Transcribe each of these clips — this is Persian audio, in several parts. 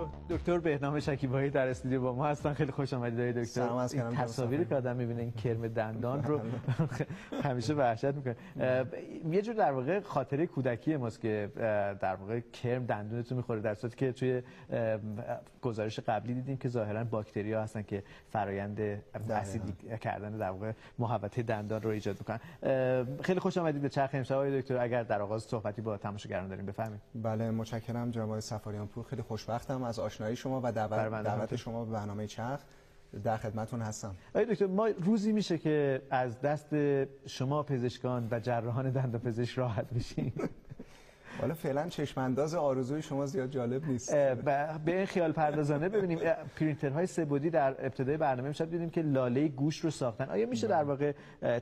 go. دکتر بهنام شکیبایی در استودیو با ما هستن. خیلی خوش آمدید دکتر. سلام عرض این تصاویری که آدم می‌بینه این کرم دندان رو همیشه وحشت می‌کنه. یه جور در واقع خاطره کودکی ماست که در واقع کرم دندونتون می‌خوره در صورتی که توی گزارش قبلی دیدیم که ظاهرا باکتری ها هستن که فرایند اسیدی کردن در واقع محوطه دندان رو ایجاد می‌کنن. خیلی خوش آمدید به چرخ امشب دکتر. اگر در آغاز صحبتی با تماشاگران داریم بفرمایید. بله متشکرم جناب سفاریان پور خیلی خوشبختم. از آشنایی شما و دعوت, دعوت شما به برنامه چرخ در خدمتون هستم. آقای دکتر ما روزی میشه که از دست شما پزشکان و جراحان دندان پزشک راحت بشیم حالا فعلا چشم انداز آرزوی شما زیاد جالب نیست. به این خیال پردازانه ببینیم. پرینترهای سه‌بعدی در ابتدای برنامه امشب دیدیم که لاله گوش رو ساختن. آیا میشه در واقع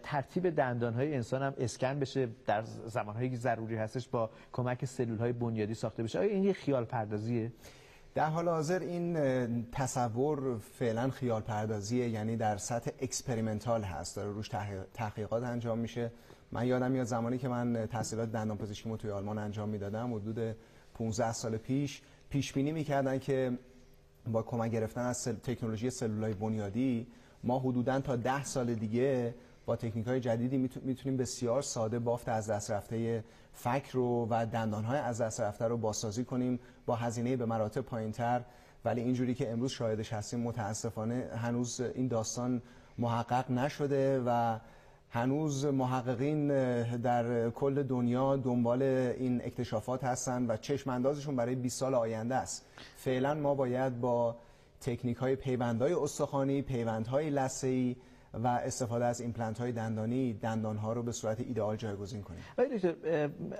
ترتیب دندانهای انسان هم اسکن بشه؟ در زمانهایی که ضروری هستش با کمک سلولهای بنیادی ساخته بشه. آیا این یه خیال پردازیه؟ در حال حاضر این تصور فعلا خیال پردازیه یعنی در سطح experimental هست داره روش تحقیقات انجام میشه. من یادم میاد زمانی که من تحصیلات دندان پزشکی توی آلمان انجام می‌دادم حدود 15 سال پیش پیش بینی می‌کردن که با کمک گرفتن از تکنولوژی سلولای بنیادی ما حدودا تا 10 سال دیگه با تکنیک های جدیدی می‌تونیم بسیار ساده بافت از دست رفته فک رو و دندان های از دست رفته رو بازسازی کنیم با هزینه به مراتب پایینتر. ولی اینجوری که امروز شاهدش هستیم متاسفانه هنوز این داستان محقق نشده و هنوز محققین در کل دنیا دنبال این اکتشافات هستن و چشم اندازشون برای 20 سال آینده است. فعلا ما باید با تکنیک های پیوند های استخوانی پیوند های لثه‌ای و استفاده از ایمپلنت های دندانی دندان ها رو به صورت ایدئال جایگزین کنیم. آقای دکتر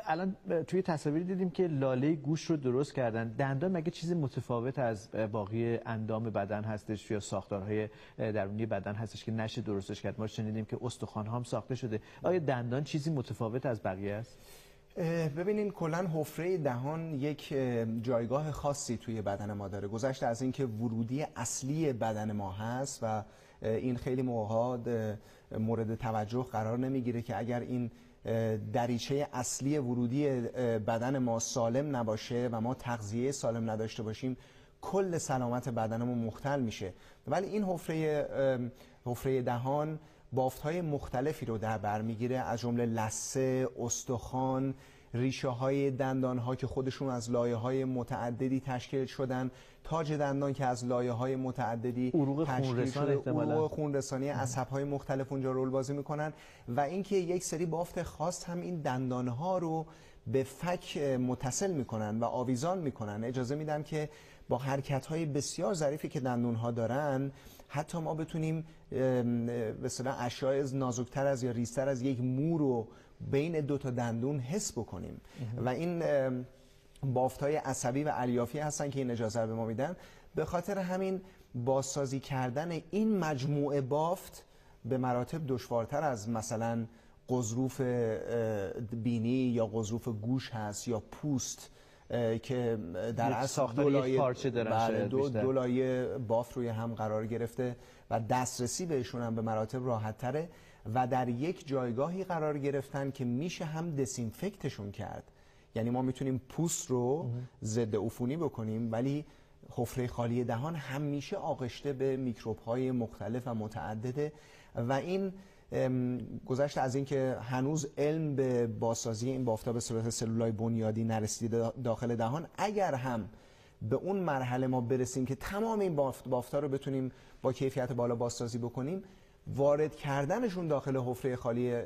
الان توی تصاویر دیدیم که لاله گوش رو درست کردن. دندان مگه چیز متفاوت از باقی اندام بدن هستش یا ساختارهای درونی بدن هستش که نشه درستش کرد؟ ما شنیدیم که استخوان هم ساخته شده. آیا دندان چیزی متفاوت از بقیه است؟ ببینین کلا حفره دهان یک جایگاه خاصی توی بدن ما داره. گذشته از اینکه ورودی اصلی بدن ما هست و این خیلی موقعات مورد توجه قرار نمی‌گیره که اگر این دریچه اصلی ورودی بدن ما سالم نباشه و ما تغذیه سالم نداشته باشیم کل سلامت بدنمون مختل میشه. ولی این حفره حفره دهان بافت های مختلفی رو در بر می‌گیره از جمله لسه، استخوان، ریشه های دندان ها که خودشون از لایه های متعددی تشکیل شدن تاج دندان که از لایه های متعددی عروق خونرسان عروق خونرسانی عصب های مختلف اونجا رول بازی می‌کنن و اینکه یک سری بافت خاص هم این دندان ها رو به فک متصل می‌کنن و آویزان می‌کنن. اجازه میدن که با حرکت های بسیار ظریفی که دندون ها دارن حتی ما بتونیم مثلا اشیاء نازکتر از یا ریزتر از یک مو رو بین دو تا دندون حس بکنیم. و این بافت های عصبی و الیافی هستن که این اجازه رو به ما میدن. به خاطر همین بازسازی کردن این مجموعه بافت به مراتب دشوارتر از مثلا قضروف بینی یا قضروف گوش هست یا پوست که در اصل دو لایه پارچه بله دو, دو لایه باف روی هم قرار گرفته و دسترسی بهشون هم به مراتب راحت تره و در یک جایگاهی قرار گرفتن که میشه هم دسینفکتشون کرد. یعنی ما می‌تونیم پوست رو ضد عفونی بکنیم ولی حفره خالی دهان همیشه آغشته به میکروب های مختلف و متعدده. و این گذشته از اینکه هنوز علم به بازسازی این بافتا به صورت سلولای بنیادی نرسیده داخل دهان. اگر هم به اون مرحله ما برسیم که تمام این بافت بافتا رو بتونیم با کیفیت بالا بازسازی بکنیم وارد کردنشون داخل حفره خالی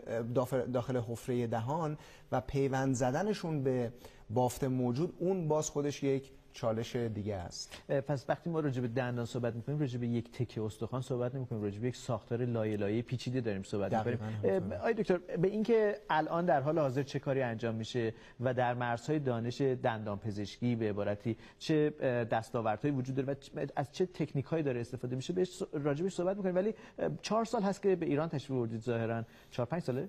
داخل حفره دهان و پیوند زدنشون به بافت موجود اون باز خودش یک چالش دیگه است. پس وقتی ما راجع به دندان صحبت می‌کنیم راجع به یک تکه استخوان صحبت نمی‌کنیم راجع به یک ساختار لایه لایه پیچیده داریم صحبت می‌کنیم. آی دکتر به اینکه الان در حال حاضر چه کاری انجام میشه و در مرزهای دانش دندان پزشکی به عبارتی چه دستاوردهایی وجود داره و از چه تکنیک‌هایی داره استفاده میشه بهش راجع بهش صحبت می‌کنیم. ولی چهار سال هست که به ایران تشریف آوردید ظاهرا. 4 5 ساله؟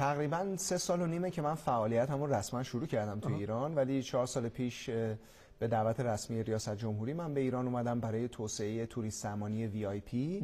تقریبا سه سال و نیمه که من فعالیت همون رسما شروع کردم تو ایران ولی چهار سال پیش به دعوت رسمی ریاست جمهوری من به ایران اومدم برای توسعه توریست زمانی وی آی پی.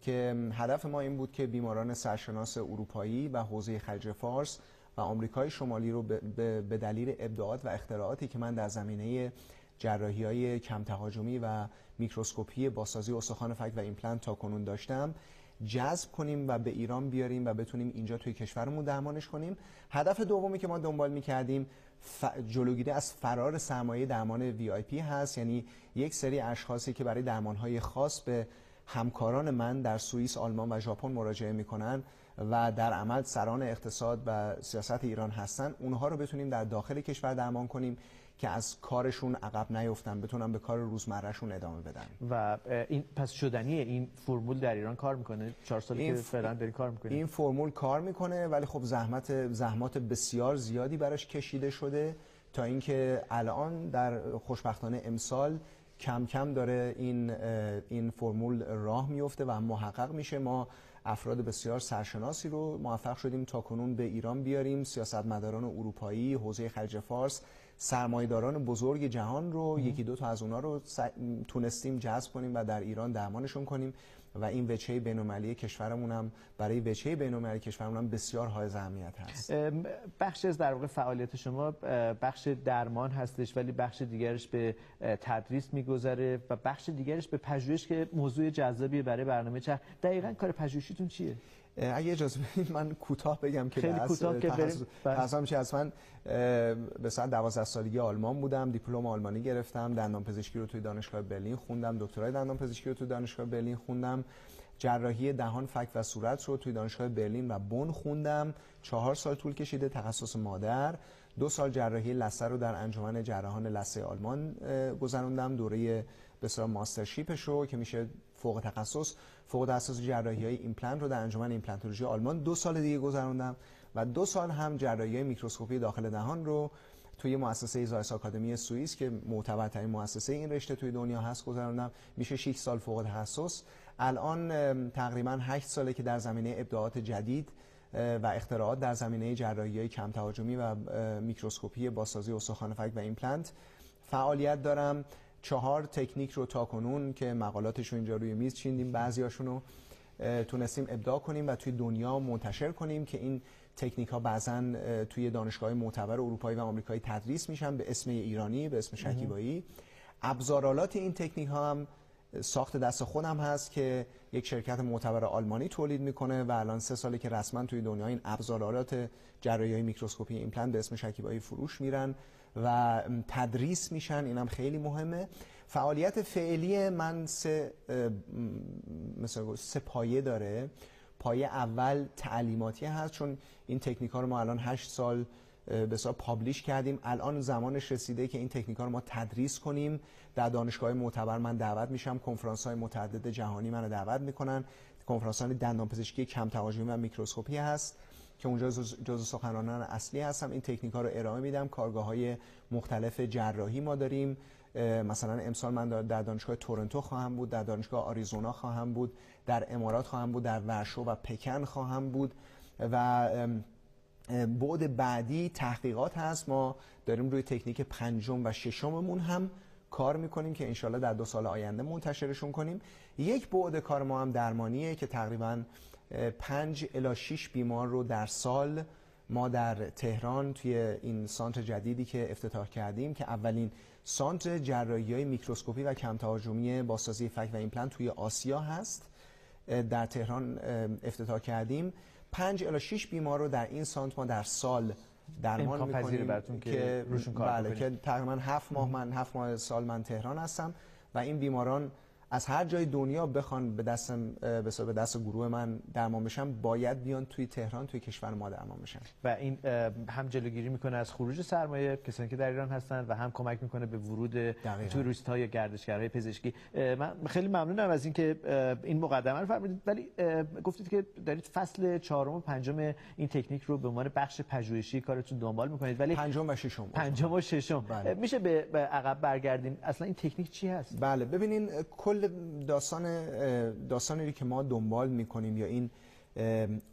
که هدف ما این بود که بیماران سرشناس اروپایی و حوزه خلیج فارس و آمریکای شمالی رو به دلیل ابداعات و اختراعاتی که من در زمینه جراحی های کم تهاجمی و میکروسکوپی بازسازی استخوان فک و ایمپلنت تا کنون داشتم جذب کنیم و به ایران بیاریم و بتونیم اینجا توی کشورمون درمانش کنیم. هدف دومی که ما دنبال می‌کردیم ف... جلوگیری از فرار سرمایه درمان VIP هست. یعنی یک سری اشخاصی که برای درمانهای خاص به همکاران من در سوئیس، آلمان و ژاپن مراجعه می‌کنن. و در عمل سران اقتصاد و سیاست ایران هستن. اونها رو بتونیم در داخل کشور درمان کنیم که از کارشون عقب نیفتن بتونن به کار روزمرهشون ادامه بدن. و این پس شدنی این فرمول در ایران کار می‌کنه؟ چهار سالی که فعلا داری کار می‌کنه این فرمول کار می‌کنه ولی خب زحمت زحمات بسیار زیادی براش کشیده شده تا اینکه الان در خوشبختانه امسال کم کم داره این این فرمول راه میفته و محقق میشه. ما افراد بسیار سرشناسی رو موفق شدیم تا کنون به ایران بیاریم. سیاستمداران اروپایی حوزه خلیج فارس سرمایداران بزرگ جهان رو یکی دو تا از اونا رو تونستیم جذب کنیم و در ایران درمانشون کنیم. و این وچه بین‌المللی کشورمون هم برای وچه بین‌المللی کشورمون هم بسیار های اهمیت هست. بخش از در واقع فعالیت شما بخش درمان هستش ولی بخش دیگرش به تدریس میگذره و بخش دیگرش به پژوهش که موضوع جذابیه برای برنامه چه. دقیقاً کار پژوهشیتون چیه؟ اگه اجازه بدید من کوتاه بگم که خیلی کوتاه که بریم. از من به ساعت 12 سالگی آلمان بودم دیپلم آلمانی گرفتم دندان پزشکی رو توی دانشگاه برلین خوندم دکترای دندان پزشکی رو توی دانشگاه برلین خوندم جراحی دهان فک و صورت رو توی دانشگاه برلین و بن خوندم. چهار سال طول کشیده تخصص مادر. دو سال جراحی لثه رو در انجمن جراحان لثه آلمان گذروندم. دوره به mastership ش رو که میشه فوق تخصص فوق تخصص جراحی های ایمپلنت رو در انجمن ایمپلنتولوژی آلمان دو سال دیگه گذروندم و دو سال هم جراحی میکروسکوپی داخل دهان رو توی مؤسسه Zeiss Academy سوئیس که معتبرترین مؤسسه این رشته توی دنیا هست گذروندم. میشه 6 سال فوق تخصص. الان تقریبا 8 ساله که در زمینه ابداعات جدید و اختراعات در زمینه جراحی های کم تهاجمی و میکروسکوپی بازسازی استخوان فک و ایمپلنت فعالیت دارم. چهار تکنیک رو تا کنون که مقالاتش رو اینجا روی میز چیندیم بعضیاشون رو تونستیم ابداع کنیم و توی دنیا منتشر کنیم که این تکنیک ها بعضا توی دانشگاه معتبر اروپایی و آمریکایی تدریس میشن به اسم ایرانی به اسم شکیبایی. ابزارالات این تکنیک ها هم ساخت دست خودم هست که یک شرکت معتبر آلمانی تولید می‌کنه و الان سه ساله که رسما توی دنیا این ابزارالات جراحی میکروسکوپی ایمپلنت به اسم شکیبایی فروش میرن. و تدریس میشن اینم خیلی مهمه. فعالیت فعلی من سه مثلا سه پایه داره. پایه اول تعلیماتی هست چون این تکنیک ها رو ما الان هشت سال به publish کردیم. الان زمانش رسیده که این تکنیک ها رو ما تدریس کنیم. در دانشگاه معتبر من دعوت میشم کنفرانس های متعدد جهانی منو دعوت می‌کنن. کنفرانس های دندانپزشکی کم تهاجمی و میکروسکوپی هست. که اونجا جزو سخنرانان اصلی هستم. این تکنیک ها رو ارائه میدم. کارگاه های مختلف جراحی ما داریم. مثلا امسال من در دانشگاه تورنتو خواهم بود در دانشگاه آریزونا خواهم بود در امارات خواهم بود در ورشو و پکن خواهم بود و بعد بعدی تحقیقات هست. ما داریم روی تکنیک پنجم و ششممون هم کار می‌کنیم که انشالله در دو سال آینده منتشرشون کنیم. یک بعد کار ما هم درمانیه که تقریبا پنج الا شیش بیمار رو در سال ما در تهران توی این center جدیدی که افتتاح کردیم که اولین center جراحی های میکروسکوپی و کم تهاجمی بازسازی فک و ایمپلنت توی آسیا هست در تهران افتتاح کردیم. پنج الا شیش بیمار رو در این center ما در سال درمان می‌کنیم که روشون کار بله که تقریبا هفت ماه من هفت ماه سال من تهران هستم و این بیماران از هر جای دنیا بخوان به دست به دست گروه من درمان بشن باید بیان توی تهران توی کشور ما درمان بشن. و این هم جلوگیری می‌کنه از خروج سرمایه کسانی که در ایران هستن و هم کمک می‌کنه به ورود توریست های گردشگرهای پزشکی. من خیلی ممنونم از اینکه این مقدمه رو فرمودید. ولی گفتید که دارید فصل چهارم و پنجم این تکنیک رو به عنوان بخش پژوهشی کارتون دنبال می‌کنید. ولی پنجم و ششم. پنجم و ششم. بله. میشه به عقب برگردیم. اصلا این تکنیک چی هست؟ بله. ببینین کل داستان داستانی که ما دنبال می‌کنیم یا این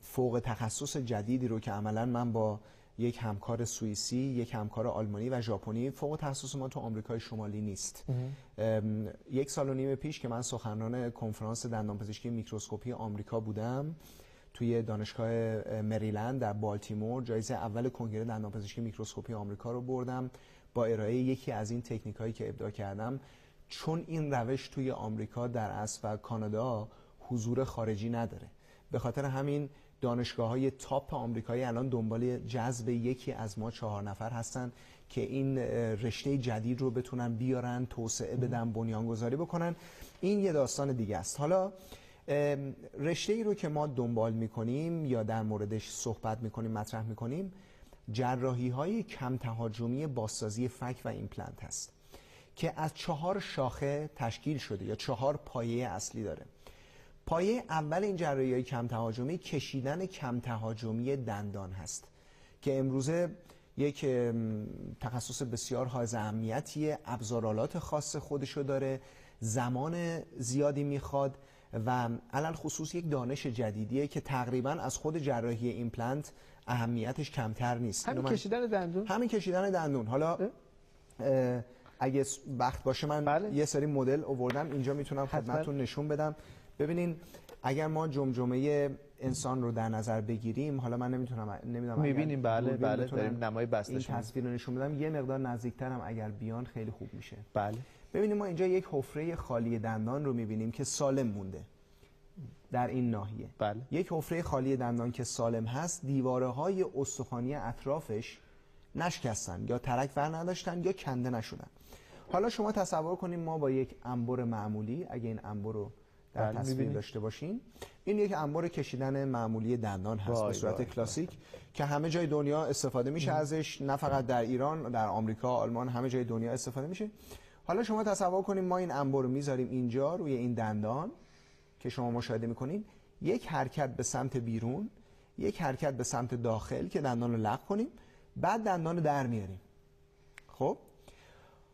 فوق تخصص جدیدی رو که عملا من با یک همکار سوئیسی، یک همکار آلمانی و ژاپنی فوق تخصص ما تو آمریکای شمالی نیست. یک سال و نیم پیش که من سخنران کنفرانس دندانپزشکی میکروسکوپی آمریکا بودم توی دانشگاه مریلند در بالتیمور جایزه اول کنگره دندانپزشکی میکروسکوپی آمریکا رو بردم با ارائه یکی از این تکنیک هایی که ابداع کردم چون این روش توی آمریکا در اصل و کانادا حضور خارجی نداره. به خاطر همین دانشگاه های تاپ آمریکایی الان دنبال جذب یکی از ما چهار نفر هستن که این رشته جدید رو بتونن بیارن توسعه بدن بنیانگذاری بکنن. این یه داستان دیگه است. حالا رشته ای رو که ما دنبال می‌کنیم یا در موردش صحبت می‌کنیم مطرح می‌کنیم جراحی های کم تهاجمی بازسازی فک و ایمپلنت هست که از چهار شاخه تشکیل شده یا چهار پایه اصلی داره. پایه اول این جراحی های کم تهاجمی کشیدن کم تهاجمی دندان هست که امروزه یک تخصص بسیار حائز اهمیتیه. ابزارالات خاص خودشو داره. زمان زیادی می‌خواد و علل خصوص یک دانش جدیدیه که تقریبا از خود جراحی ایمپلنت اهمیتش کمتر نیست. همین کشیدن دندون؟ همین کشیدن دندون. حالا اگه وقت باشه من بله. یه سری مدل آوردم اینجا می‌تونم خدمتتون نشون بدم. ببینین اگر ما جمجمه انسان رو در نظر بگیریم حالا من نمی‌تونم نمی‌دونم می‌بینیم. بله بله داریم نمای بسته این تصویر رو نشون بدم یه مقدار نزدیکترم اگر بیان خیلی خوب میشه. بله. ببینیم ما اینجا یک حفره خالی دندان رو می‌بینیم که سالم مونده. در این ناحیه. بله. یک حفره خالی دندان که سالم هست دیواره های استخوانی اطرافش نشکستن یا ترک ور نداشتن یا کنده نشدن. حالا شما تصور کنیم ما با یک انبر معمولی اگه این انبر رو در بله تصویر داشته باشین این یک انبر کشیدن معمولی دندان هست به صورت کلاسیک که همه جای دنیا استفاده میشه ازش نه فقط در ایران در آمریکا آلمان همه جای دنیا استفاده میشه. حالا شما تصور کنیم ما این انبر رو می‌ذاریم اینجا روی این دندان که شما مشاهده می‌کنین. یک حرکت به سمت بیرون یک حرکت به سمت داخل که دندان رو لغ کنیم بعد دندان رو در میاریم. خب؟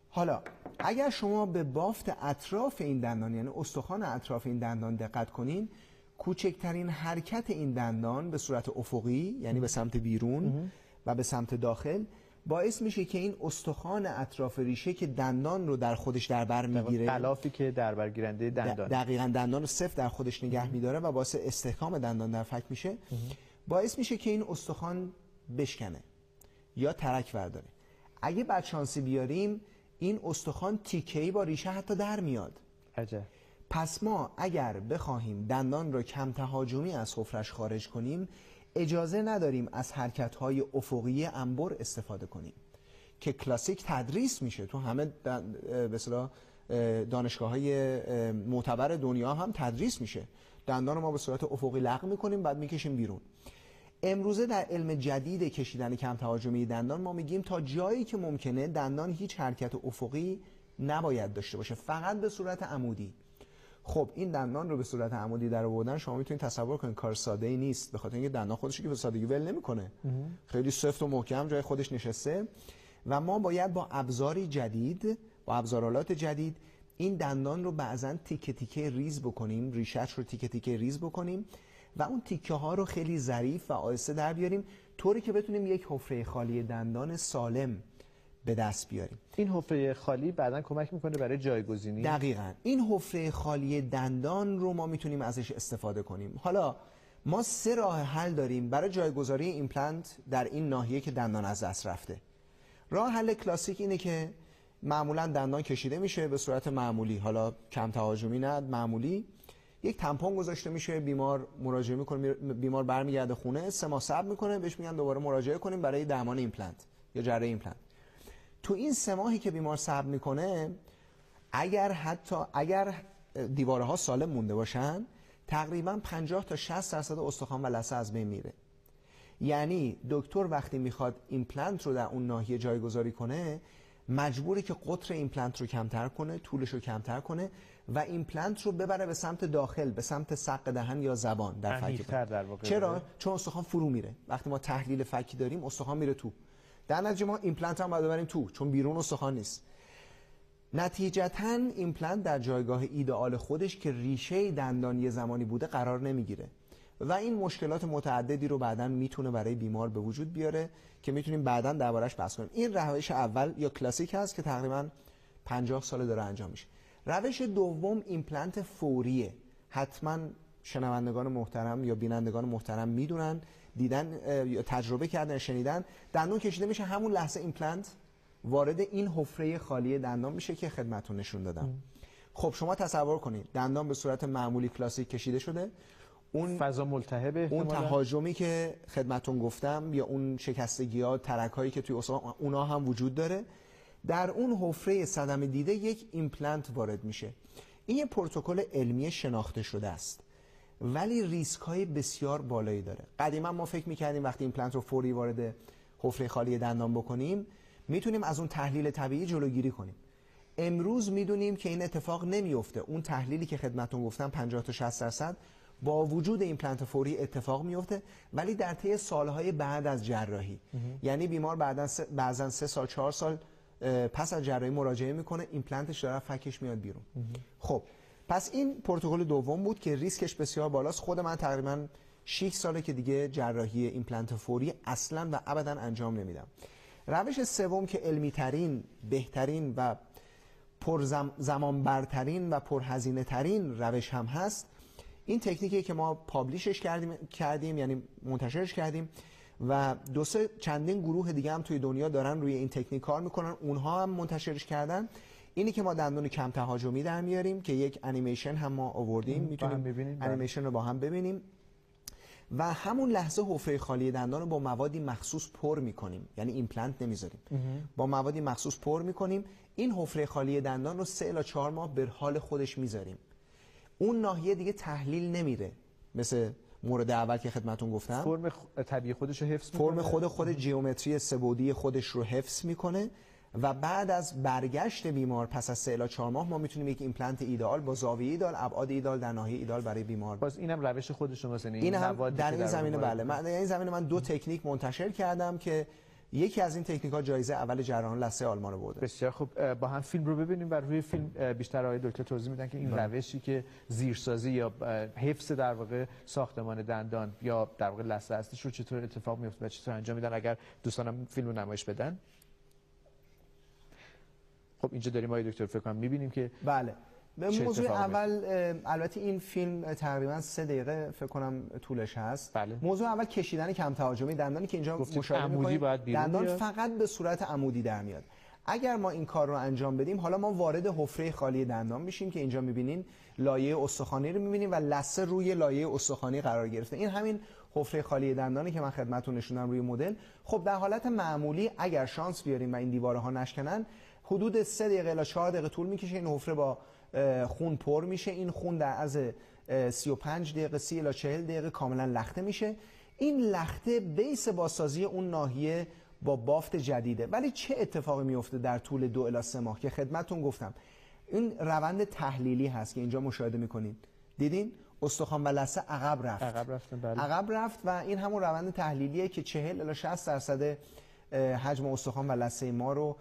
حالا اگر شما به بافت اطراف این دندان یعنی استخوان اطراف این دندان دقت کنین کوچکترین حرکت این دندان به صورت افقی یعنی به سمت بیرون و به سمت داخل باعث میشه که این استخوان اطراف ریشه که دندان رو در خودش در بر می‌گیره غلافی که در برگیرنده دندان. دقیقا دندان رو صفر در خودش نگه میداره و باعث استحکام دندان در فک میشه. باعث میشه که این استخوان بشکنه یا ترک برداره. اگه بدشانسی بیاریم این استخوان تیکه‌ای با ریشه حتی در میاد. عجب. پس ما اگر بخواهیم دندان را کم تهاجمی از حفرش خارج کنیم اجازه نداریم از حرکت‌های افقی انبر استفاده کنیم که کلاسیک تدریس میشه. تو همه به دانشگاه های معتبر دنیا هم تدریس میشه. دندان ما به صورت افقی لغ می‌کنیم بعد می‌کشیم بیرون. امروزه در علم جدید کشیدن کم تهاجمی دندان ما میگیم تا جایی که ممکنه دندان هیچ حرکت افقی نباید داشته باشه فقط به صورت عمودی. خب این دندان رو به صورت عمودی در آوردن شما می‌تونید تصور کنید کار ساده ای نیست به خاطر اینکه دندان خودش که به سادگی ول نمی‌کنه. خیلی سفت و محکم جای خودش نشسته. و ما باید با ابزاری جدید با ابزارالات جدید این دندان رو بعضا تیکه تیکه ریز بکنیم ریشش رو تیکه تیکه ریز بکنیم و اون تیکه ها رو خیلی ظریف و آهسته در بیاریم طوری که بتونیم یک حفره خالی دندان سالم به دست بیاریم. این حفره خالی بعدا کمک می‌کنه برای جایگزینی؟ دقیقا. این حفره خالی دندان رو ما می‌تونیم ازش استفاده کنیم. حالا ما سه راه حل داریم برای جایگذاری ایمپلنت در این ناحیه که دندان از دست رفته. راه حل کلاسیک اینه که معمولا دندان کشیده میشه به صورت معمولی. حالا کم تهاجمی نه معمولی. یک تمپون گذاشته میشه بیمار مراجعه می‌کنه بیمار برمیگرده خونه سه ماه صبر می‌کنه بهش میگن دوباره مراجعه کنیم برای درمان ایمپلنت یا جراحی ایمپلنت. تو این سه ماهی که بیمار صبر می‌کنه اگر حتی اگر دیواره ها سالم مونده باشن تقریبا 50 تا 60 درصد استخوان و لثه از بین میره. یعنی دکتر وقتی می‌خواد ایمپلنت رو در اون ناحیه جایگذاری کنه مجبوره که قطر ایمپلنت رو کمتر کنه طولش رو کمتر کنه و ایمپلنت رو ببره به سمت داخل به سمت سق دهن یا زبان در فک در چرا؟ چون استخوان فرو میره. وقتی ما تحلیل فکی داریم استخوان میره تو. در نتیجه ما ایمپلنت هم باید ببریم تو چون بیرون استخوان نیست. نتیجتا ایمپلنت در جایگاه ایدئال خودش که ریشه دندانی زمانی بوده قرار نمی‌گیره. و این مشکلات متعددی رو بعدا می‌تونه برای بیمار به وجود بیاره که می‌تونیم بعدا دربارش بحث کنیم. این روش اول یا کلاسیک هست که تقریبا 50 سال داره انجام میشه. روش دوم ایمپلنت فوریه. حتما شنوندگان محترم یا بینندگان محترم می‌دونن دیدن یا تجربه کردن شنیدن. دندون کشیده میشه همون لحظه ایمپلنت وارد این حفره خالی دندان میشه که خدمتتون نشون دادم. خب شما تصور کنید دندان به صورت معمولی کلاسیک کشیده شده. اون فضا ملتهبه اون تهاجمی که خدمتون گفتم یا اون شکستگی ها ترک هایی که توی استخوان اونا هم وجود داره در اون حفره صدمه دیده یک ایمپلنت وارد میشه. این یه پروتکل علمی شناخته شده است ولی ریسک های بسیار بالایی داره. قدیما ما فکر می‌کردیم وقتی ایمپلنت رو فوری وارد حفره خالی دندان بکنیم می‌تونیم از اون تحلیل طبیعی جلوگیری کنیم. امروز می‌دونیم که این اتفاق نمیفته اون تحلیلی که خدمتون گفتم 50 تا 60 درصد با وجود ایمپلنت فوری اتفاق میفته ولی در طی سالهای بعد از جراحی. یعنی بیمار بعدا بعضا سه سال چهار سال پس از جراحی مراجعه می‌کنه ایمپلنتش داره فکش میاد بیرون. خب پس این پروتکل دوم بود که ریسکش بسیار بالاست. خود من تقریبا 6 ساله که دیگه جراحی ایمپلنت فوری اصلا و ابدا انجام نمیدم. روش سوم که علمی ترین بهترین و پر زمان برترین و پرهزینه ترین روش هم هست این تکنیکی که ما publish ش کردیم کردیم یعنی منتشرش کردیم و دو سه چندین گروه دیگه هم توی دنیا دارن روی این تکنیک کار می‌کنن. اونها هم منتشرش کردن. اینی که ما دندون کم تهاجمی در میاریم که یک انیمیشن هم ما آوردیم. می‌تونیم بله. انیمیشن رو با هم ببینیم. و همون لحظه حفره خالی دندان رو با موادی مخصوص پر می‌کنیم. یعنی ایمپلنت نمی‌ذاریم. با موادی مخصوص پر می‌کنیم. این حفره خالی دندان رو سه الی چهار ماه به حال خودش می‌ذاریم. اون ناحیه دیگه تحلیل نمیره. مثل مورد اول که خدمتون گفتم. فرم طبیعی خودش رو حفظ می‌کنه. فرم خود خود geometry سبودی خودش رو حفظ می‌کنه و بعد از برگشت بیمار پس از 3 الی 4 ماه ما می‌تونیم یک ایمپلنت ایدئال با زاویه ایدئال ابعاد ایدئال در ناحیه ایدئال برای بیمار باز اینم روش خود شماست این, این هم در این زمینه بله. من در این زمینه من دو تکنیک منتشر کردم که یکی از این تکنیک ها جایزه اول جراحان لثه آلمان رو برده. بسیار خوب. با هم فیلم رو ببینیم و روی فیلم بیشتر آقای دکتر توضیح میدن که این بله. روشی که زیرسازی یا حفظ در واقع ساختمان دندان یا در واقع لثه هستش رو چطور اتفاق میفته و چطور انجام میدن اگر دوستانم فیلم رو نمایش بدن. خب اینجا داریم آقای دکتر فکر کنم می‌بینیم که بله. به موضوع اول البته این فیلم تقریبا سه دقیقه فکر کنم طولش هست. بله. موضوع اول کشیدن کم تهاجمی دندانی که اینجا مشاهده می‌کنید دندان بیاد. فقط به صورت عمودی در میاد. اگر ما این کار رو انجام بدیم حالا ما وارد حفره خالی دندان میشیم که اینجا می‌بینین لایه استخوانی رو می‌بینیم و لثه روی لایه استخوانی قرار گرفته. این همین حفره خالی دندانی که من خدمتتون نشونم روی مدل. خب در حالت معمولی اگر شانس بیاریم و این دیواره ها نشکنن حدود 3 دقیقه الی 4 دقیقه طول می‌کشه این حفره با خون پر میشه. این خون در از 35 دقیقه 30 الی 40 دقیقه کاملا لخته میشه. این لخته بیس بازسازی اون ناحیه با بافت جدیده. ولی چه اتفاقی میفته در طول دو الی سه ماه که خدمتتون گفتم؟ این روند تحلیلی هست که اینجا مشاهده می‌کنید. دیدین؟ استخوان و لثه عقب رفت. عقب رفت بله. عقب رفت و این همون روند تحلیلیه که 40 الی 60 درصد حجم استخوان و لثه ما رو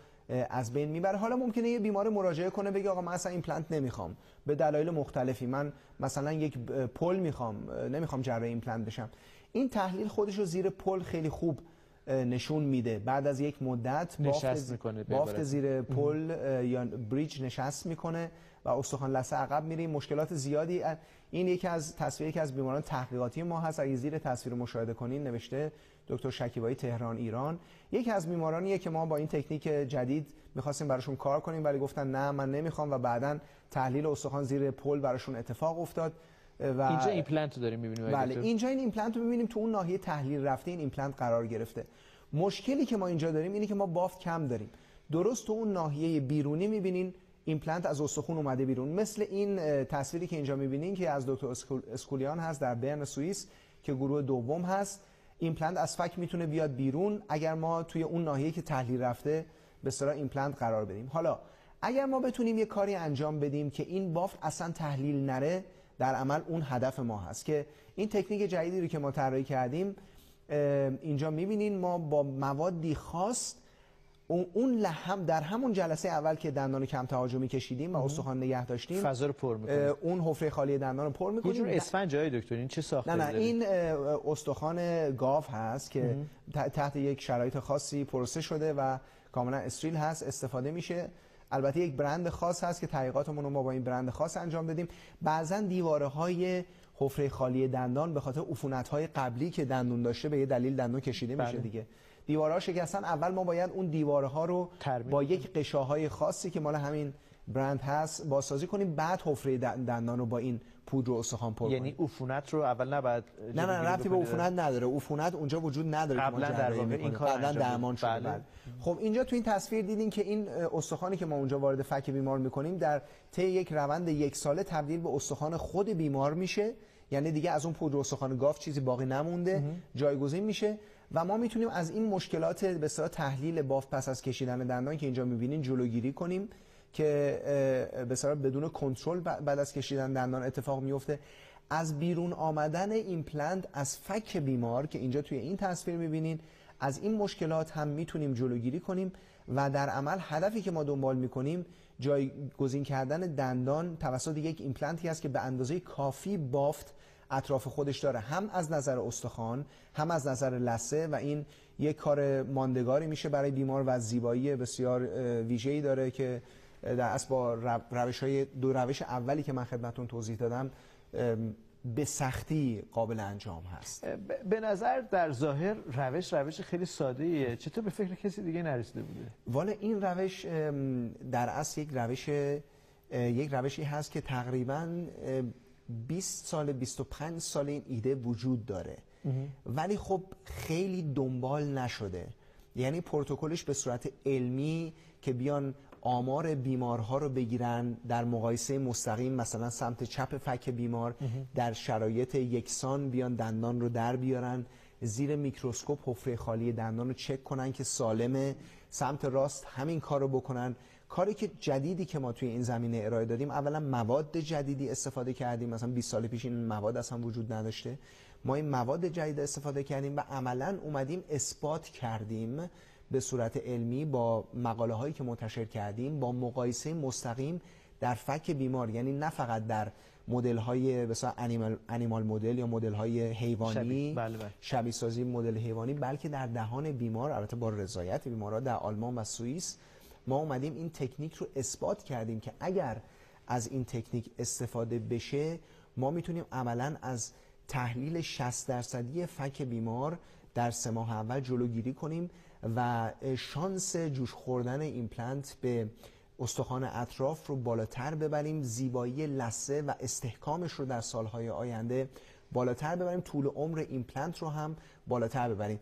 از بین می‌بره. حالا ممکنه یه بیمار مراجعه کنه بگه آقا من اصلا ایمپلنت نمی‌خوام. به دلایل مختلفی. من مثلا یک پل می‌خوام نمی‌خوام جراحی ایمپلنت بشم. این تحلیل خودش رو زیر پل خیلی خوب نشون میده. بعد از یک مدت بافت, می‌کنه بافت زیر پل یا بریج نشست می‌کنه و استخوان لثه عقب میره. مشکلات زیادی این یکی از تصویر یکی از بیماران تحقیقاتی ما هست. اگه زیر تصویر مشاهده کنین نوشته دکتر شکیبایی تهران ایران. یکی از بیمارانیه که ما با این تکنیک جدید می‌خواستیم براشون کار کنیم ولی گفتن نه من نمی‌خوام. و بعدا تحلیل استخوان زیر پل براشون اتفاق افتاد. و اینجا ایمپلنت رو داریم می‌بینیم بله اینجا این ایمپلنت رو می‌بینیم. تو اون ناحیه تحلیل رفته این ایمپلنت قرار گرفته. مشکلی که ما اینجا داریم اینه که ما بافت کم داریم. درست تو اون ناحیه بیرونی می‌بینین ایمپلنت از استخون اومده بیرون. مثل این تصویری که اینجا می‌بینین که از دکتر اسکولیان هست در برن سوئیس که گروه دوم هست. ایمپلنت از فک می‌تونه بیاد بیرون. اگر ما توی اون ناحیه که تحلیل رفته به اصطلاح ایمپلنت قرار بدیم. حالا اگر ما بتونیم یه کاری انجام بدیم که این بافت اصلا تحلیل نره در عمل اون هدف ما هست که این تکنیک جدیدی رو که ما طراحی کردیم اینجا می‌بینین ما با موادی خاص اون لحم در همون جلسه اول که دندان کم تهاجمی کشیدیم و استخوان نگه داشتیم فضا رو پر می‌کنیم. اون حفره خالی دندان رو پر می‌کنیم. یه جور اسفنج های دکتر این چه ساخته نه نه این استخوان گاو هست که تحت یک شرایط خاصی پروسه شده و کاملا استریل هست استفاده میشه. البته یک برند خاص هست که تحقیقاتمون رو ما با این برند خاص انجام دادیم. بعضا دیواره های حفره خالی دندان به خاطر عفونت های قبلی که دندون داشته به یه دلیل دندون کشیده میشه بله. دیگه. دیوارها شکستن اول ما باید اون دیوارها رو با یک قشاهای خاصی که مال همین برند هست بازسازی کنیم بعد حفره دن- دندان رو با این پودر و استخوان پر یعنی عفونت رو اول نباید نه نه ربطی به؟ عفونت نداره عفونت اونجا وجود نداره قبلا در واقع این. کار قبلا درمان. شده بله. بله. خب اینجا تو این تصویر دیدین که این استخوانی که ما اونجا وارد فک بیمار می‌کنیم در طی یک روند یک ساله تبدیل به استخوان خود بیمار میشه یعنی دیگه از اون پودر استخوان گاف چیزی باقی نمونده جایگزین میشه و ما می‌تونیم از این مشکلات به اصطلاح تحلیل باف پس از کشیدن دندان که اینجا می‌بینین جلوگیری کنیم که به اصطلاح بدون کنترل بعد از کشیدن دندان اتفاق میفته از بیرون آمدن ایمپلنت از فک بیمار که اینجا توی این تصویر می‌بینین از این مشکلات هم می‌تونیم جلوگیری کنیم و در عمل هدفی که ما دنبال می‌کنیم جایگزین کردن دندان توسط یک ایمپلنتی است که به اندازه کافی بافت اطراف خودش داره. هم از نظر استخوان هم از نظر لثه و این یک کار ماندگاری میشه برای بیمار و زیبایی بسیار ویژه‌ای داره که در اصل با روش های دو روش اولی که من خدمتتون توضیح دادم به سختی قابل انجام هست. به نظر در ظاهر روش روش خیلی ساده ایه چطور به فکر کسی دیگه نرسیده بوده؟ والا این روش در اصل یک روش یک روشی هست که تقریبا 20 سال 25 سال این ایده وجود داره. ولی خب خیلی دنبال نشده. یعنی پروتکلش به صورت علمی که بیان آمار بیمارها رو بگیرن در مقایسه مستقیم مثلا سمت چپ فک بیمار در شرایط یکسان بیان دندان رو در بیارن زیر میکروسکوپ حفره خالی دندان رو چک کنن که سالمه سمت راست همین کار رو بکنن. کاری که جدیدی که ما توی این زمینه ارائه دادیم اولا مواد جدیدی استفاده کردیم مثلا 20 سال پیش این مواد اصلا وجود نداشته ما این مواد جدید استفاده کردیم و عملا اومدیم اثبات کردیم به صورت علمی با مقاله هایی که منتشر کردیم با مقایسه مستقیم در فک بیمار یعنی نه فقط در مدل های مثلا انیمال, انیمال مدل یا مدل های حیوانی شبیه. بله، بله. شبیه سازی مدل حیوانی بلکه در دهان بیمار البته با رضایت بیمارا در آلمان و سوئیس ما اومدیم این تکنیک رو اثبات کردیم که اگر از این تکنیک استفاده بشه ما می‌تونیم عملا از تحلیل 60 درصدی فک بیمار در سه ماه اول جلوگیری کنیم و شانس جوش خوردن ایمپلنت به استخوان اطراف رو بالاتر ببریم زیبایی لثه و استحکامش رو در سالهای آینده بالاتر ببریم طول عمر ایمپلنت رو هم بالاتر ببریم.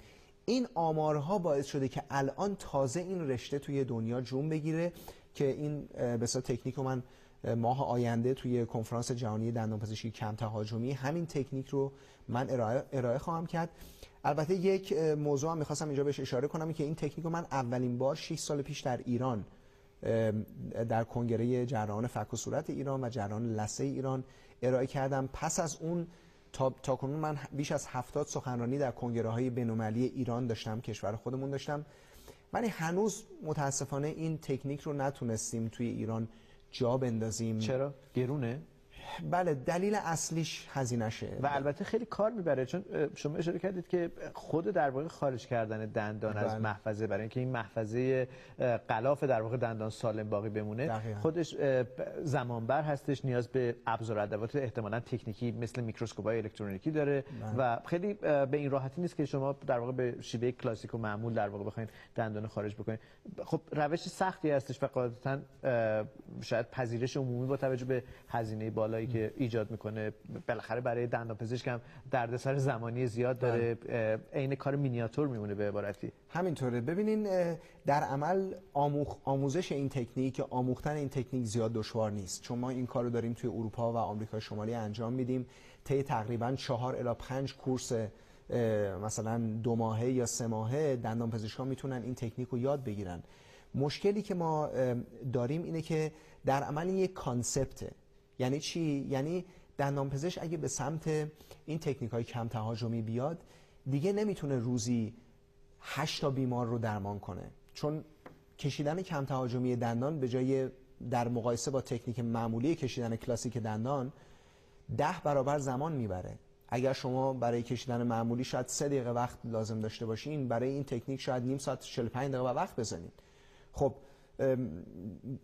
این آمارها باعث شده که الان تازه این رشته توی دنیا جون بگیره که این به تکنیک رو من اه، ماه آینده توی کنفرانس جهانی دندانپزشکی کم تهاجمی همین تکنیک رو من ارائه, ارائه خواهم کرد. البته یک موضوع هم می‌خواستم اینجا بهش اشاره کنم که این تکنیک رو من اولین بار 6 سال پیش در ایران در کنگره جراحان فک و صورت ایران و جراحان لثه ایران ارائه کردم. پس از اون تا, تا کنون من بیش از هفتاد سخنرانی در کنگره های بین‌المللی ایران داشتم کشور خودمون داشتم. ولی هنوز متاسفانه این تکنیک رو نتونستیم توی ایران جا بندازیم. چرا؟ گرونه؟ بله دلیل اصلیش هزینهشه و البته خیلی کار می‌بره چون شما اشاره کردید که خود در واقع خارج کردن دندان از بله. محفظه برای اینکه این محفظه اه، غلاف در واقع دندان سالم باقی بمونه دقیقاً. خودش زمانبر هستش نیاز به ابزار و ادوات احتمالاً تکنیکی مثل میکروسکوپ الکترونیکی داره بله. و خیلی به این راحتی نیست که شما در واقع به شیوه کلاسیک و معمول در واقع بخواید دندان خارج بکنید خب روش سختی هستش و قاعدتا شاید پذیرش عمومی با توجه به هزینه بالایی که ایجاد می‌کنه. بالاخره برای دندانپزشک هم دردسر زمانی زیاد داره. اه، عین کار مینیاتور میمونه به عبارتی. همینطوره. ببینین در عمل آموخ- آموزش این تکنیک آموختن این تکنیک زیاد دشوار نیست. چون ما این کار رو داریم توی اروپا و آمریکا شمالی انجام میدیم. طی تقریبا چهار الی پنج کورس اه، مثلا دو ماهه یا سه ماهه دندان پزشکان می‌تونن این تکنیک رو یاد بگیرن. مشکلی که ما داریم اینه که در عمل یک کانسپته. یعنی چی؟ یعنی دندانپزشک اگه به سمت این تکنیک های کم تهاجمی بیاد دیگه نمی‌تونه روزی هشت تا بیمار رو درمان کنه. چون کشیدن کم تهاجمی دندان به جای در مقایسه با تکنیک معمولی کشیدن کلاسیک دندان ده برابر زمان می‌بره. اگر شما برای کشیدن معمولی شاید سه دقیقه وقت لازم داشته باشین برای این تکنیک شاید نیم ساعت 45 دقیقه وقت بزنین. خب ام،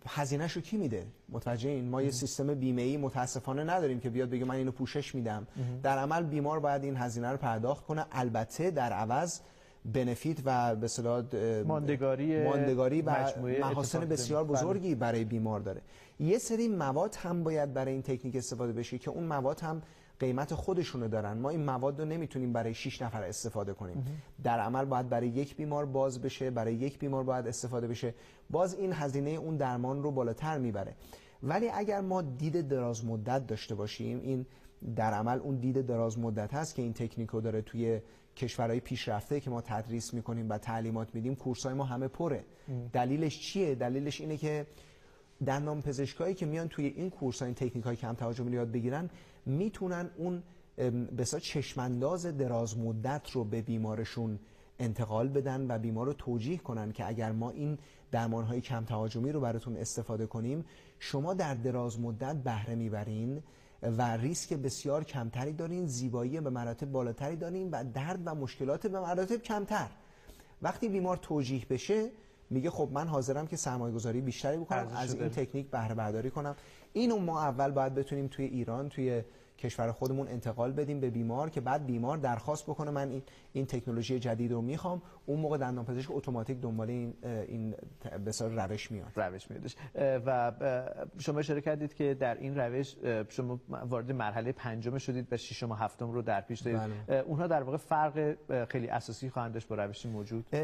هزینهش رو کی میده؟ متوجه این؟ ما یه سیستم بیمه ای متاسفانه نداریم که بیاد بگه من اینو پوشش میدم. در عمل بیمار باید این هزینه رو پرداخت کنه. البته در عوض بنفیت و به اصطلاح ماندگاری ماندگاری و محاسن بسیار بله. بزرگی برای بیمار داره. یه سری مواد هم باید برای این تکنیک استفاده بشه که اون مواد هم قیمت خودشونو دارن. ما این مواد رو نمی‌تونیم برای 6 نفر استفاده کنیم. در عمل باید برای یک بیمار باز بشه برای یک بیمار باید استفاده بشه. باز این هزینه اون درمان رو بالاتر می‌بره. ولی اگر ما دید دراز مدت داشته باشیم این در عمل اون دید دراز مدت هست که این تکنیک رو داره توی کشورهای پیشرفته که ما تدریس می‌کنیم و تعلیمات میدیم کورسای ما همه پره. دلیلش چیه؟ دلیلش اینه که دندان پزشکایی که میان توی این کورس ها این تکنیک های کم تهاجمی یاد بگیرن می‌تونن اون بسا چشمانداز دراز مدت رو به بیمارشون انتقال بدن و بیمار رو توجیه کنن که اگر ما این درمان های کم تهاجمی رو براتون استفاده کنیم شما در دراز مدت بهره می‌برین و ریسک بسیار کمتری دارین زیبایی به مراتب بالاتری دارین و درد و مشکلات به مراتب کمتر وقتی بیمار توجیه بشه میگه خب من حاضرم که سرمایه گذاری بیشتری بکنم از این. تکنیک بهره برداری کنم اینو ما اول باید بتونیم توی ایران توی کشور خودمون انتقال بدیم به بیمار که بعد بیمار درخواست بکنه من این این تکنولوژی جدید رو می‌خوام. اون موقع دندان پزشک اتوماتیک دنبال این این بسیار روش میاد. روش میادش و شما اشاره کردید که در این روش شما وارد مرحله پنجم شدید و ششم و هفتم رو در پیش دارید. بله. اونها در واقع فرق خیلی اساسی خواهند داشت با روش موجود؟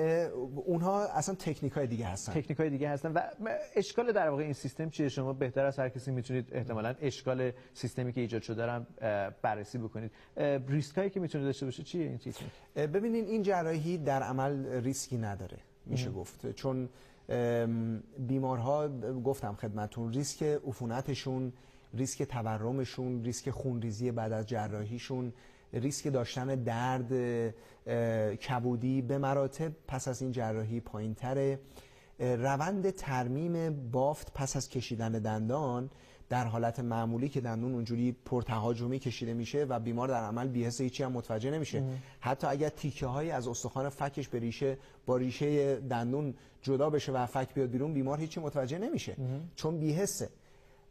اونها اصلا تکنیک های دیگه هستن. تکنیک های دیگه هستن. و اشکال در واقع این سیستم چیه؟ شما بهتر از هر کسی می‌تونید احتمالاً اشکال سیستمی که ایجاد شده رو بررسی بکنید. ریسک هایی که می‌تونه داشته باشه چیه این اه، ببینین این جراحی در عمل ریسکی نداره میشه گفت. چون بیمارها گفتم خدمتون ریسک عفونتشون ریسک تورمشون ریسک خونریزی بعد از جراحیشون ریسک داشتن درد کبودی به مراتب پس از این جراحی پایین روند ترمیم بافت پس از کشیدن دندان در حالت معمولی که دندون اونجوری پرتهاجمی کشیده میشه و بیمار در عمل بیهس هیچی هم متوجه نمیشه. حتی اگر تیکه هایی از استخوان فکش به ریشه با ریشه دندون جدا بشه و فک بیاد بیرون بیمار هیچی متوجه نمیشه. چون بیهسه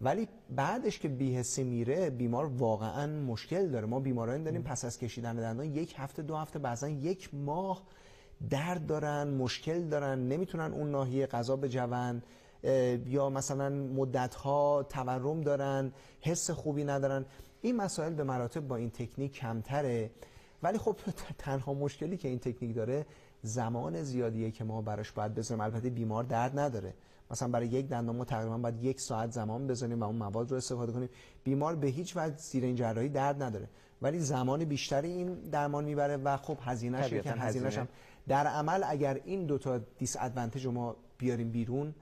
ولی بعدش که بیهسی میره بیمار واقعا مشکل داره. ما بیماران داریم پس از کشیدن دندان یک هفته دو هفته بعضا یک ماه درد دارن مشکل دارن نمی‌تونن اون ناحیه غذا بجون اه، یا مثلا مدت ها تورم دارن حس خوبی ندارن. این مسائل به مراتب با این تکنیک کمتره. ولی خب تنها مشکلی که این تکنیک داره زمان زیادیه که ما براش باید بذاریم. البته بیمار درد نداره. مثلا برای یک دندان ما تقریبا باید یک ساعت زمان بذاریم و اون مواد رو استفاده کنیم. بیمار به هیچ وجه زیر این جراحی درد نداره. ولی زمان بیشتری این درمان می‌بره و خب طبیعتاً که هزینه‌ش هزینه. هم. در عمل اگر این دوتا دیس ادوانتج رو ما بیاریم بیرون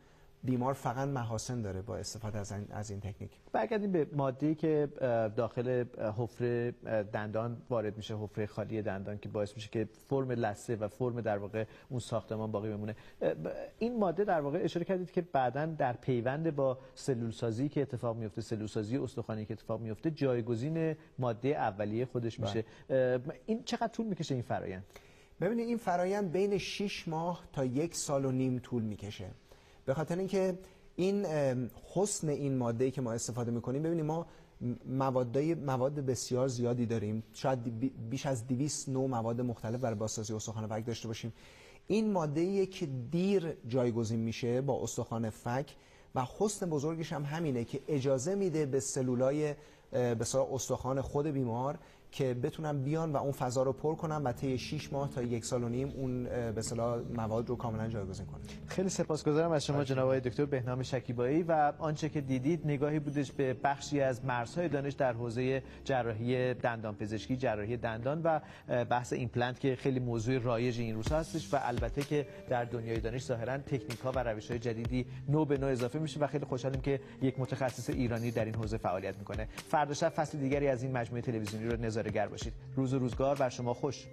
بیمار فقط محاسن داره با استفاده از این, از این تکنیک. برگردیم به ماده‌ای که داخل حفره دندان وارد میشه حفره خالی دندان که باعث میشه که فرم لثه و فرم در واقع اون ساختمان باقی بمونه. این ماده در واقع اشاره کردید که بعدا در پیوند با سلول سازی که اتفاق میفته سلول سازی استخوانی که اتفاق میفته جایگزین ماده اولیه خودش میشه. اه، این چقدر طول می‌کشه این فرایند؟ ببینید این فرایند بین 6 ماه تا یک سال و نیم طول می‌کشه. به خاطر اینکه این حسن این ماده که ما استفاده می‌کنیم ببینید ما موادای مواد بسیار زیادی داریم. شاید بی- بیش از 200 نوع مواد مختلف برای بازسازی استخوان فک داشته باشیم. این ماده که دیر جایگزین میشه با استخوان فک و حسن بزرگش هم همینه که اجازه میده به سلولای به استخوان خود بیمار که بتونن بیان و اون فضا رو پر کنن و طی 6 ماه تا یک سال و نیم اون به اصطلاح مواد رو کاملا جایگزین کنن. خیلی سپاسگزارم از شما جناب آقای دکتر بهنام شکیبایی و آنچه که دیدید نگاهی بودش به بخشی از مرزهای دانش در حوزه جراحی دندان پزشکی جراحی دندان و بحث ایمپلنت که خیلی موضوع رایج این روزها هستش و البته که در دنیای دانش ظاهرا تکنیک ها و روش های جدیدی نو به نو اضافه میشه و خیلی خوشحالیم که یک متخصص ایرانی در این حوزه فعالیت می‌کنه. فردا شب فصل دیگری از این مجموعه تلویزیونی رو نظاره‌گر باشید روز و روزگار بر شما خوش.